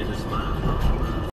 It is my home.